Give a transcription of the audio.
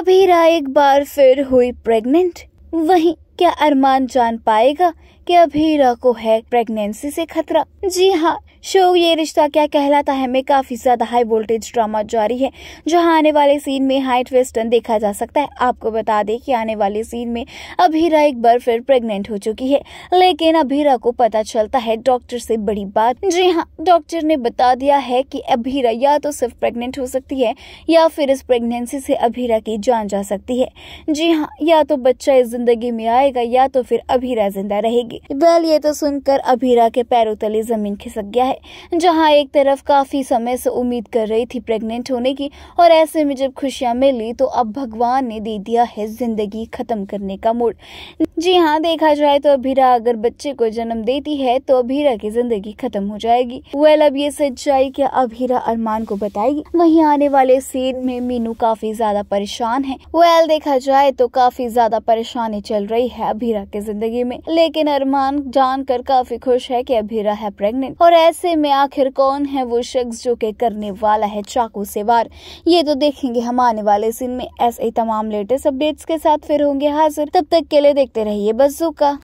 अभीरा एक बार फिर हुई प्रेग्नेंट वहीं क्या अरमान जान पाएगा कि अभीरा को है प्रेगनेंसी से खतरा? जी हाँ शो, ये रिश्ता क्या कहलाता है? में काफ़ी ज़्यादा हाई वोल्टेज ड्रामा जारी है, जहाँ आने वाले सीन में हाइट वेस्टर्न देखा जा सकता है। आपको बता दें कि आने वाले सीन में अभीरा एक बार फिर प्रेग्नेंट हो चुकी है, लेकिन अभीरा को पता चलता है डॉक्टर से बड़ी बात। जी हाँ डॉक्टर ने बता दिया है कि अभीरा या तो सिर्फ़ प्रेग्नेंट हो सकती है, या फिर इस प्रेगनेंसी से अभीरा की जान जा सकती है। जी हाँ या तो बच्चा इस ज़िंदगी में आएगा या तो फिर अभीरा ज़िंदा रहेगी। वेल ये तो सुनकर अभीरा के पैरों तले ज़मीन खिसक गया है, जहाँ एक तरफ़ काफ़ी समय से उम्मीद कर रही थी प्रेग्नेंट होने की, और ऐसे में जब खुशियाँ मिली तो अब भगवान ने दे दिया है ज़िंदगी खत्म करने का मूड। जी हाँ देखा जाए तो अभीरा अगर बच्चे को जन्म देती है तो अभीरा की ज़िंदगी खत्म हो जाएगी। वेल अब ये सच्चाई क्या अभीरा अरमान को बताएगी? वहीं आने वाले सीन में मीनू काफ़ी ज़्यादा परेशान है। वेल देखा जाए तो काफ़ी ज़्यादा परेशानी चल रही है अभीरा के ज़िंदगी में। लेकिन अरमान जानकर काफ़ी खुश है कि अभीरा है प्रेग्नेंट और ऐसे में आखिर कौन है वो शख्स जो के करने वाला है चाकू से वार? ये तो देखेंगे हम आने वाले सीन में ऐसे तमाम लेटेस्ट अपडेट्स के साथ फिर होंगे हाजिर। तब तक के लिए देखते रहिए बस्सू का।